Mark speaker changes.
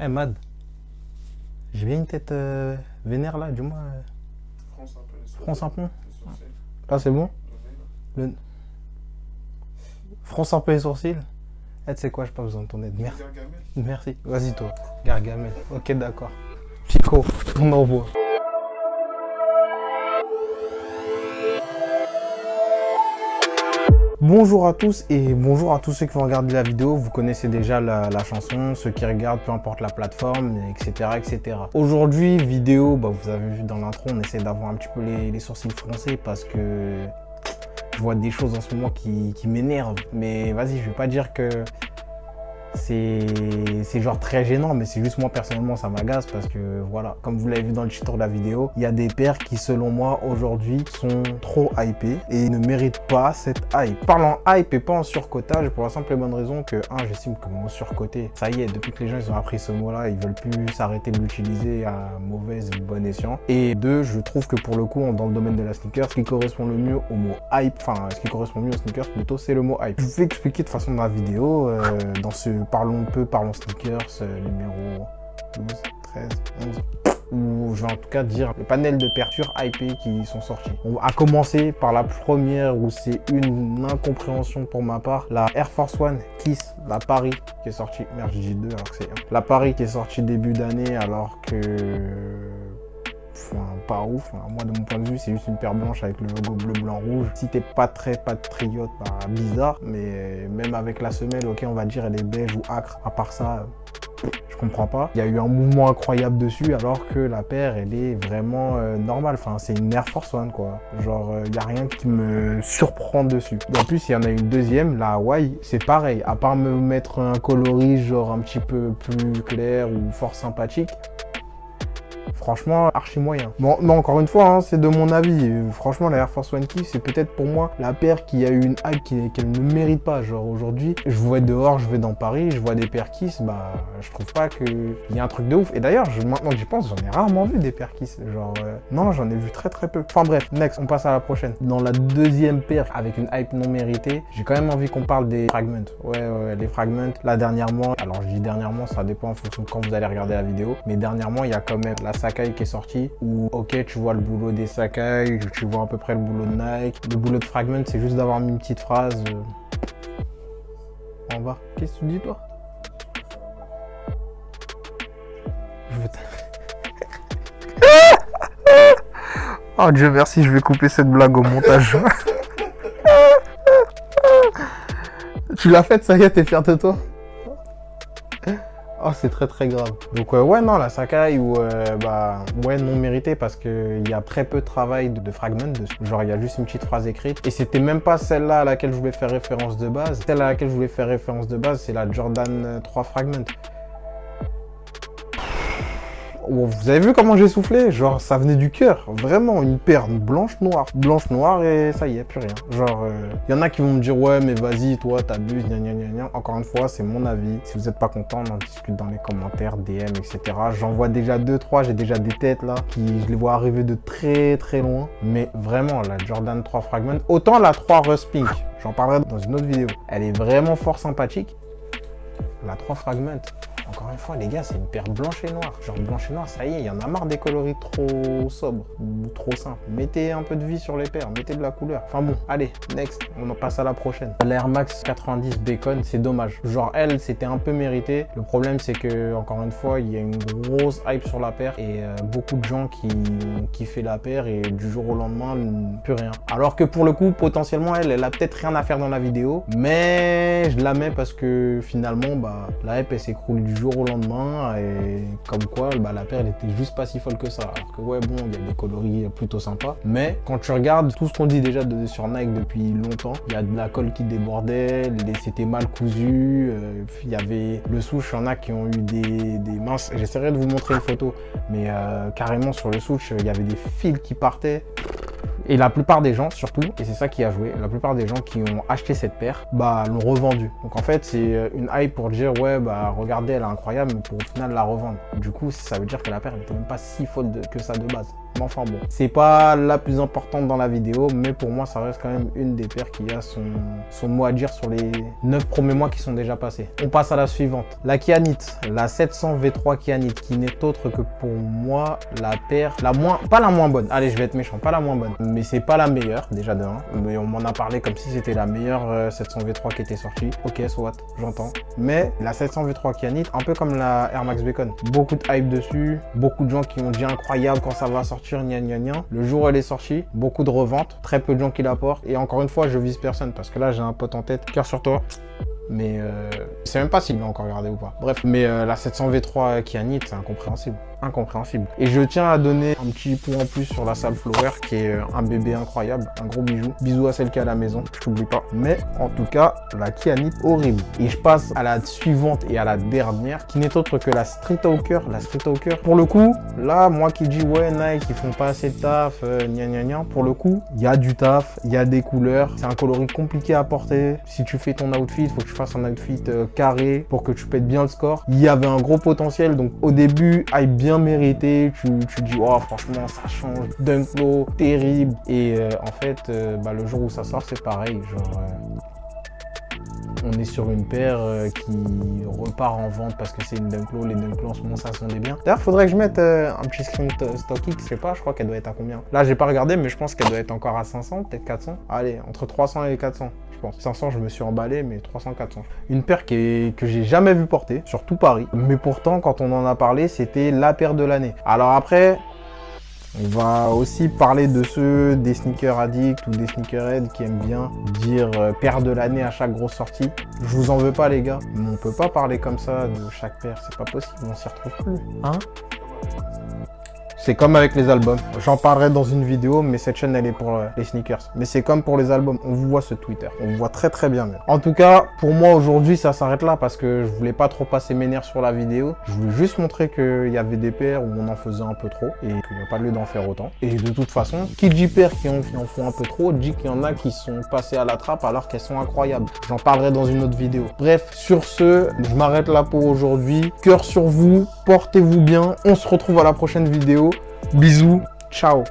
Speaker 1: Eh Mad, j'ai bien une tête euh, vénère là, du moins. euh,
Speaker 2: France un peu les sourcils.
Speaker 1: fronce un peu.
Speaker 2: Les sourcils.
Speaker 1: Là c'est bon?
Speaker 2: Là.
Speaker 1: Fronce un peu les sourcils? Eh, tu sais quoi, j'ai pas besoin de ton aide. Merci. Merci. Vas-y toi. Gargamel. Ok, d'accord. Pico, on envoie. Bonjour à tous et bonjour à tous ceux qui vont regarder la vidéo. Vous connaissez déjà la, chanson, ceux qui regardent, peu importe la plateforme, etc. etc. Aujourd'hui, vidéo, bah, vous avez vu dans l'intro, on essaie d'avoir un petit peu les, les sourcils français parce que je vois des choses en ce moment qui, qui m'énervent. Mais vas-y, je vais pas dire que c'est genre très gênant, mais c'est juste moi personnellement ça m'agace parce que voilà, comme vous l'avez vu dans le titre de la vidéo, il y a des paires qui selon moi aujourd'hui sont trop hypées et ne méritent pas cette hype. Parlant hype et pas en surcotage pour la simple et bonne raison que, un, j'estime que mon surcoté, ça y est, depuis que les gens ils ont appris ce mot-là, ils veulent plus s'arrêter de l'utiliser à mauvaise ou bon escient. Et deux, je trouve que pour le coup, dans le domaine de la sneaker, ce qui correspond le mieux au mot hype, enfin ce qui correspond mieux aux sneakers plutôt, c'est le mot hype. Je vous vais expliquer de façon dans la vidéo, euh, dans ce Parlons peu, Parlons sneakers, euh, numéro 12, 13, 11 où je vais en tout cas dire le panel de pertures hypées qui sont sortis. On va commencer par la première où c'est une incompréhension pour ma part, la Air Force One Kiss, la Paris qui est sortie, merde j'ai dit deux alors que c'est. La Paris qui est sortie début d'année alors que Enfin, pas ouf. Enfin, moi, de mon point de vue, c'est juste une paire blanche avec le logo bleu, blanc, rouge. Si t'es pas très patriote, bah, bizarre. Mais même avec la semelle, ok, on va dire, elle est beige ou acre. À part ça, euh, je comprends pas. Il y a eu un mouvement incroyable dessus, alors que la paire, elle est vraiment euh, normale. Enfin, c'est une Air Force One, quoi. Genre, il y a rien qui me surprend dessus. En plus, il y en a une deuxième, la Hawaii, c'est pareil. À part me mettre un coloris, genre un petit peu plus clair ou fort sympathique, Franchement, archi moyen. Bon, mais encore une fois, hein, c'est de mon avis. Franchement, la Air Force One Kiss, c'est peut-être pour moi la paire qui a eu une hype qu'elle ne mérite pas. Genre aujourd'hui, je vois dehors, je vais dans Paris, je vois des paires bah, je trouve pas qu'il y a un truc de ouf. Et d'ailleurs, maintenant que j'y pense, j'en ai rarement vu des paires. Genre, euh, non, j'en ai vu très très peu. Enfin bref, next, on passe à la prochaine. Dans la deuxième paire, avec une hype non méritée, j'ai quand même envie qu'on parle des fragments. Ouais, ouais, les fragments. Là, dernièrement, alors je dis dernièrement, ça dépend en fonction de quand vous allez regarder la vidéo. Mais dernièrement, il y a quand même la Qui est sortie où, ok, tu vois le boulot des Sakai, tu vois à peu près le boulot de Nike. Le boulot de fragment, c'est juste d'avoir mis une petite phrase. euh, On va. Qu'est-ce que tu dis, toi? Je veux Oh Dieu merci, je vais couper cette blague au montage. tu l'as faite, ça y est, t'es fier de toi? Oh, c'est très très grave. Donc euh, ouais, non, la Sakai, ou euh, bah ouais, non mérité parce qu'il y a très peu de travail de, de fragment dessus. Genre, il y a juste une petite phrase écrite. Et c'était même pas celle-là à laquelle je voulais faire référence de base. Celle à laquelle je voulais faire référence de base, c'est la Jordan euh, 3 Fragment. Vous avez vu comment j'ai soufflé? Genre, ça venait du cœur. Vraiment, une paire blanche-noire. Blanche-noire et ça y est, plus rien. Genre, il y en a qui vont me dire, ouais, mais vas-y, toi, t'abuses, gna gna gna. Encore une fois, c'est mon avis. Si vous n'êtes pas content, on en discute dans les commentaires, DM, etc. J'en vois déjà deux, trois. J'ai déjà des têtes là, qui je les vois arriver de très très loin. Mais vraiment, la Jordan 3 Fragment, autant la 3 Rust Pink, j'en parlerai dans une autre vidéo. Elle est vraiment fort sympathique. La 3 Fragment, encore une fois, les gars, c'est une paire blanche et noire. Genre blanche et noire, ça y est, il y en a marre des coloris trop sobres ou trop simples. Mettez un peu de vie sur les paires, mettez de la couleur. Enfin bon, allez, next, on en passe à la prochaine. L'Air Max 90 Bacon, c'est dommage. Genre elle, c'était un peu mérité. Le problème, c'est que, encore une fois, il y a une grosse hype sur la paire et euh, beaucoup de gens qui ont kiffé la paire et du jour au lendemain, plus rien. Alors que pour le coup, potentiellement, elle, elle a peut-être rien à faire dans la vidéo, mais je la mets parce que finalement, bah, la hype, elle s'écroule du jour au lendemain et comme quoi bah, la paire elle était juste pas si folle que ça. Alors que ouais bon il y a des coloris plutôt sympas. Mais quand tu regardes tout ce qu'on dit déjà de, sur Nike depuis longtemps il y a de la colle qui débordait c'était mal cousu euh, il y avait le souche il y en a qui ont eu des, des minces. J'essaierai de vous montrer une photo mais euh, carrément sur le souche il y avait des fils qui partaient et la plupart des gens, surtout, et c'est ça qui a joué, la plupart des gens qui ont acheté cette paire, bah, l'ont revendue. Donc en fait, c'est euh, une hype pour dire, ouais, bah, regardez, elle est incroyable, mais pour au final la revendre. Du coup, ça veut dire que la paire, elle était même pas si de- que ça de base. Enfin bon, c'est pas la plus importante dans la vidéo, mais pour moi, ça reste quand même une des paires qui a son, mot à dire sur les 9 premiers mois qui sont déjà passés. On passe à la suivante. La Kianit, la 700 V3 Kianit, qui n'est autre que pour moi la paire la moins, pas la moins bonne. Allez, je vais être méchant, pas la moins bonne, mais c'est pas la meilleure déjà de 1. Mais on m'en a parlé comme si c'était la meilleure 700 euh, V3 qui était sortie. Ok, soit, j'entends. Mais la 700 V3 Kianit, un peu comme la Air Max Bacon, beaucoup de hype dessus, beaucoup de gens qui ont dit incroyable quand ça va sortir, Le jour où elle est sortie, beaucoup de reventes, très peu de gens qui la portent. Et encore une fois, je vise personne parce que là, j'ai un pote en tête. Cœur sur toi. Mais euh, je sais même pas s'il l'a encore regardé ou pas. Bref, mais euh, la 700 V3 Kianit, c'est incompréhensible incompréhensible. Et je tiens à donner un petit point en plus sur la salle Flower qui est euh, un bébé incroyable, un gros bijou. Bisous à celle qui est à la maison, t'oublie pas. Mais en tout cas, la Kianit horrible. Et je passe à la suivante et à la dernière qui n'est autre que la Street Hawker. La Street Hawker, pour le coup, là, moi qui dis ouais, Nike, ils font pas assez de taf, euh, gna gna. Pour le coup, il y a du taf, il y a des couleurs. C'est un coloris compliqué à porter. Si tu fais ton outfit, faut que tu fasses un outfit euh, carré pour que tu pètes bien le score. Il y avait un gros potentiel, donc au début, hype bien mérité. Tu, tu dis, oh, franchement, ça change. Dunk low, terrible. Et euh, en fait, euh, bah, le jour où ça sort, c'est pareil. Genre, on est sur une paire qui repart en vente parce que c'est une Dunklo. Les Dunklo en ce moment, ça sont des biens. D'ailleurs, faudrait que je mette un petit screen StockX. Je sais pas, je crois qu'elle doit être à combien. Là, j'ai pas regardé, mais je pense qu'elle doit être encore à 500, peut-être 400. Allez, entre 300 et 400. 500, je me suis emballé, mais 300, 400. Une paire que j'ai jamais vu porter, sur tout Paris. Mais pourtant, quand on en a parlé, c'était la paire de l'année. Alors après, on va aussi parler de ceux des sneakers addicts ou des sneakerheads qui aiment bien dire euh, paire de l'année à chaque grosse sortie. Je vous en veux pas les gars, mais on peut pas parler comme ça de chaque paire, c'est pas possible, on s'y retrouve plus. Hein c'est comme avec les albums. J'en parlerai dans une vidéo, mais cette chaîne, elle est pour euh, les sneakers. Mais c'est comme pour les albums. On vous voit ce Twitter. On vous voit très très bien même. En tout cas, pour moi aujourd'hui, ça s'arrête là parce que je voulais pas trop passer mes nerfs sur la vidéo. Je voulais juste montrer qu'il y avait des paires où on en faisait un peu trop et qu'il n'y a pas lieu d'en faire autant. Et de toute façon, qui dit paires qui en, font un peu trop, dit qu'il y en a qui sont passées à la trappe alors qu'elles sont incroyables. J'en parlerai dans une autre vidéo. Bref, sur ce, je m'arrête là pour aujourd'hui. Cœur sur vous, portez-vous bien. On se retrouve à la prochaine vidéo. Bisous, ciao